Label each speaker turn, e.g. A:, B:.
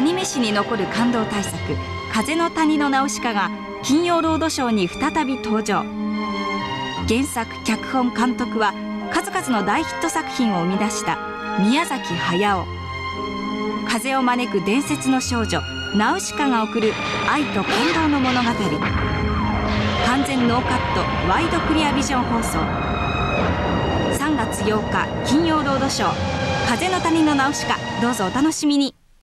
A: アニメ史に残る感動大作「風の谷のナウシカ」が金曜ロードショーに再び登場。原作脚本監督は数々の大ヒット作品を生み出した宮崎駿。風を招く伝説の少女ナウシカが送る愛と感動の物語。完全ノーカットワイドクリアビジョン放送。3月8日金曜ロードショー。風の谷のナウシカどうぞお楽しみに。